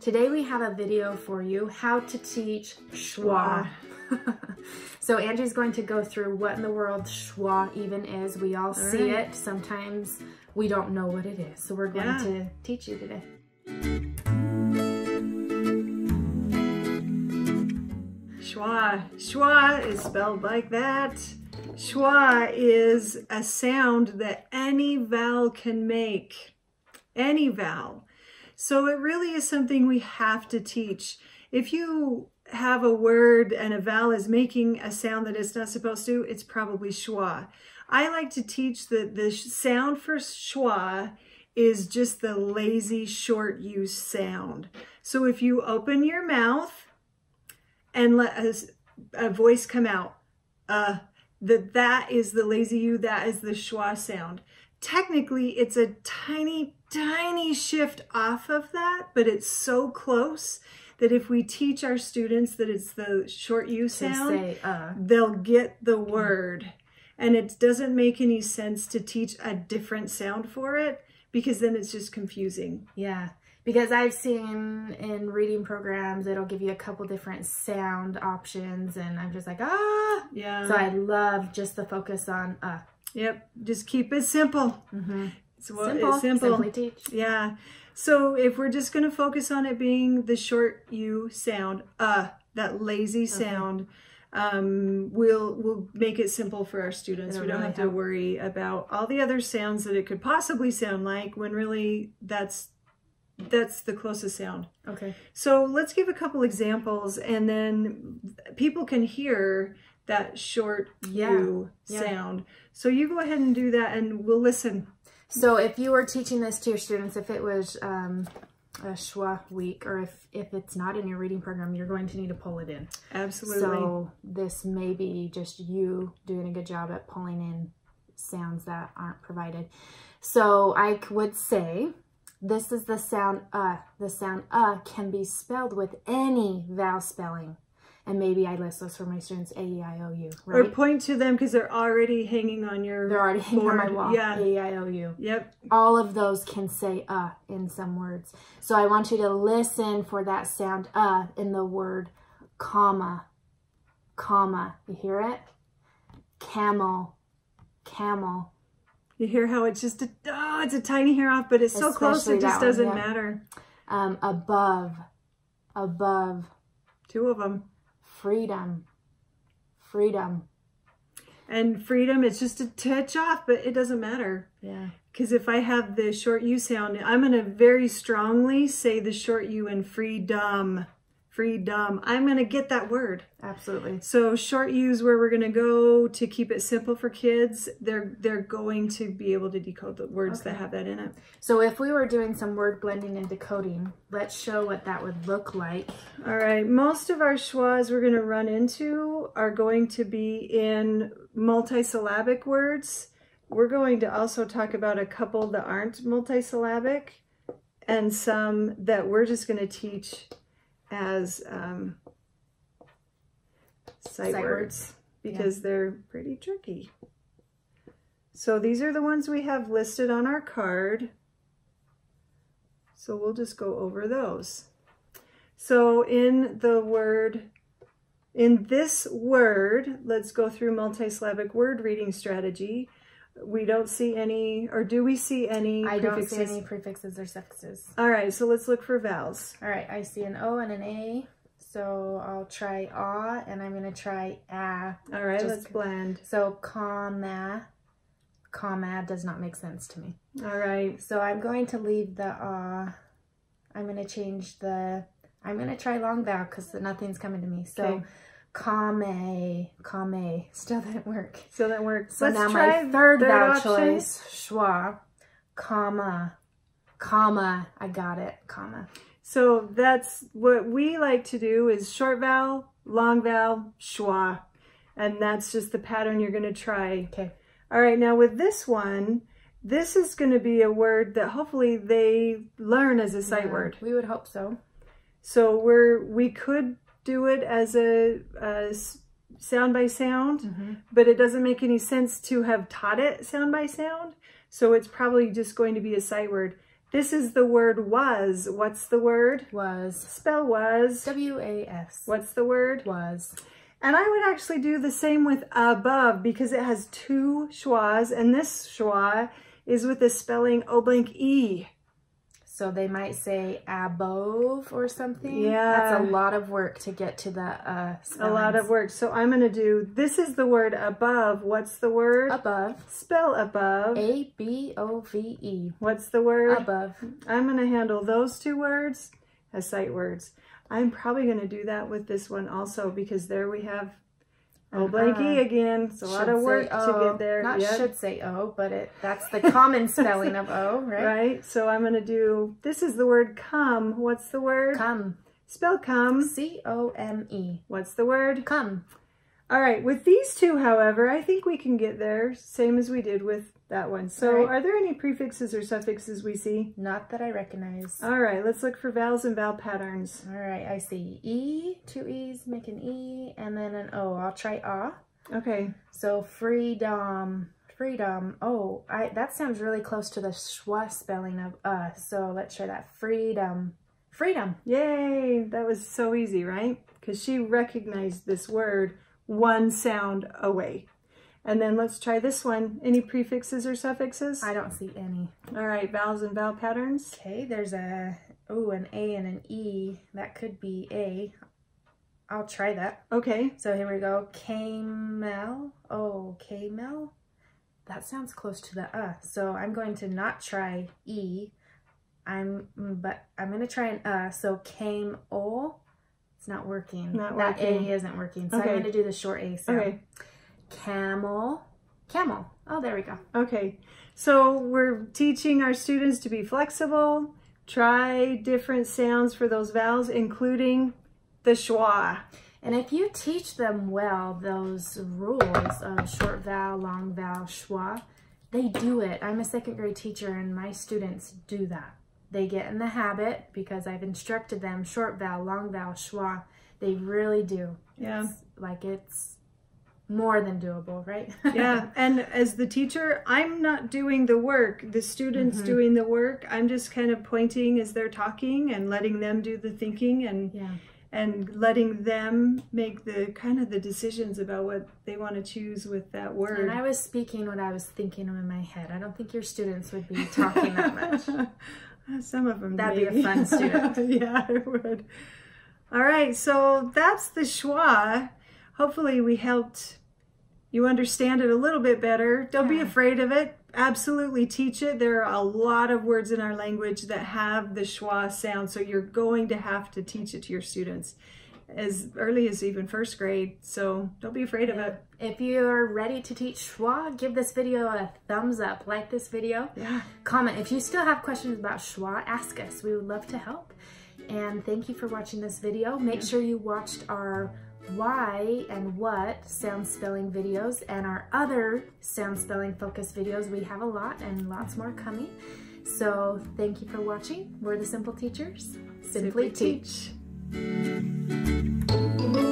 Today we have a video for you, how to teach schwa. so Angie's going to go through what in the world schwa even is. We all, all see right. it. Sometimes we don't know what it is. So we're going yeah. to teach you today. Schwa. Schwa is spelled like that. Schwa is a sound that any vowel can make. Any vowel. So it really is something we have to teach. If you have a word and a vowel is making a sound that it's not supposed to, it's probably schwa. I like to teach that the sound for schwa is just the lazy short use sound. So if you open your mouth and let a, a voice come out, uh, that that is the lazy U, that is the schwa sound. Technically, it's a tiny, tiny shift off of that, but it's so close that if we teach our students that it's the short U sound, say, uh. they'll get the word. And it doesn't make any sense to teach a different sound for it because then it's just confusing. Yeah because I've seen in reading programs, it'll give you a couple different sound options and I'm just like, ah. Yeah. So I love just the focus on uh. Yep. Just keep it simple. Mm-hmm. It's, simple. It's simple. Simply teach. Yeah. So if we're just going to focus on it being the short U sound, uh, that lazy sound, okay. um, we'll we'll make it simple for our students. we don't really have to worry about all the other sounds that it could possibly sound like when really that's that's the closest sound. Okay. So let's give a couple examples and then people can hear that short yeah. U yeah. sound. So you go ahead and do that and we'll listen. So if you were teaching this to your students, if it was um, a schwa week or if, if it's not in your reading program, you're going to need to pull it in. Absolutely. So this may be just you doing a good job at pulling in sounds that aren't provided. So I would say this is the sound uh. The sound uh can be spelled with any vowel spelling. And maybe I list those for my students, A, E, I, O, U, right? Or point to them because they're already hanging on your They're already hanging board. on my wall, yeah. A, E, I, O, U. Yep. All of those can say uh in some words. So I want you to listen for that sound uh in the word comma, comma. You hear it? Camel, camel, you hear how it's just a, oh, it's a tiny hair off, but it's so Especially close it just doesn't one, yeah. matter. Um, above, above. Two of them. Freedom, freedom. And freedom, it's just a touch off, but it doesn't matter. Yeah. Because if I have the short U sound, I'm going to very strongly say the short U in freedom freedom. I'm going to get that word. Absolutely. So short U's where we're going to go to keep it simple for kids. They're they're going to be able to decode the words okay. that have that in it. So if we were doing some word blending and decoding, let's show what that would look like. All right. Most of our schwas we're going to run into are going to be in multisyllabic words. We're going to also talk about a couple that aren't multisyllabic and some that we're just going to teach as um, sight, sight words, words, because yeah. they're pretty tricky. So these are the ones we have listed on our card. So we'll just go over those. So in the word, in this word, let's go through multisyllabic word reading strategy. We don't see any, or do we see any I prefixes? don't see any prefixes or suffixes. All right, so let's look for vowels. All right, I see an O and an A. So I'll try ah, and I'm going to try ah. All right, let's blend. So comma, comma does not make sense to me. All right. So I'm going to leave the ah. I'm going to change the, I'm going to try long vowel because nothing's coming to me. So okay. Kame, Kame, still didn't work. Still didn't work. So Let's now my third, third vowel choice, schwa, comma, comma, I got it, comma. So that's what we like to do is short vowel, long vowel, schwa. And that's just the pattern you're gonna try. Okay. All right, now with this one, this is gonna be a word that hopefully they learn as a sight yeah, word. We would hope so. So we're, we could do it as a, a sound by sound, mm -hmm. but it doesn't make any sense to have taught it sound by sound. So it's probably just going to be a sight word. This is the word was. What's the word? Was. Spell was. W-A-S. What's the word? Was. And I would actually do the same with above because it has two schwas and this schwa is with the spelling O blank E. So they might say above or something. Yeah. That's a lot of work to get to the uh A lot of work. So I'm going to do, this is the word above. What's the word? Above. Spell above. A-B-O-V-E. What's the word? Above. I'm going to handle those two words as sight words. I'm probably going to do that with this one also because there we have O blank E Uh-huh. again. It's a lot of work say to get there. Not should say O, but it that's the common spelling of O, right? Right? So I'm going to do, this is the word come. What's the word? Come. Spell come. C-O-M-E. What's the word? Come. All right, with these two, however, I think we can get there, same as we did with that one. So right. are there any prefixes or suffixes we see? Not that I recognize. All right, let's look for vowels and vowel patterns. All right, I see E, two E's, make an E, and then an O. I'll try ah. Okay, So freedom, freedom. Oh, I that sounds really close to the schwa spelling of uh. So let's try that. Freedom, freedom. yay, that was so easy, right? Because she recognized this word one sound away. And then let's try this one. Any prefixes or suffixes? I don't see any. All right, vowels and vowel patterns. Okay, there's a oh an A and an E. That could be A. I'll try that. Okay, So here we go. Camel. Oh, camel. That sounds close to the uh. So I'm going to not try E. I'm but I'm going to try an uh. So came o. It's not working. Not that working. A isn't working. So Okay. I'm going to do the short A sound. okay, Camel. Camel. Oh, there we go. okay. So we're teaching our students to be flexible, try different sounds for those vowels, including the schwa. And if you teach them well those rules of short vowel, long vowel, schwa, they do it. I'm a second grade teacher and my students do that. They get in the habit because I've instructed them short vowel, long vowel, schwa. They really do. Yeah. It's like it's more than doable, right? yeah and as the teacher i'm not doing the work the students Mhm. doing the work i'm just kind of pointing as they're talking and letting them do the thinking and yeah. and letting them make the kind of the decisions about what they want to choose with that word And I was speaking what I was thinking in my head. I don't think your students would be talking that much. some of them That'd be a fun student. yeah it would. All right so that's the schwa. Hopefully we helped you understand it a little bit better. Don't be afraid of it. Absolutely teach it. There are a lot of words in our language that have the schwa sound so you're going to have to teach it to your students as early as even first grade so don't be afraid of it If you're ready to teach schwa, give this video a thumbs up. Like this video. yeah Comment. If you still have questions about schwa, ask us. We would love to help. And thank you for watching this video. Make sure you watched our why and what sound spelling videos and our other sound spelling focus videos. We have a lot and lots more coming. So thank you for watching. We're the Simple Teachers. Simply, teach. teach thank you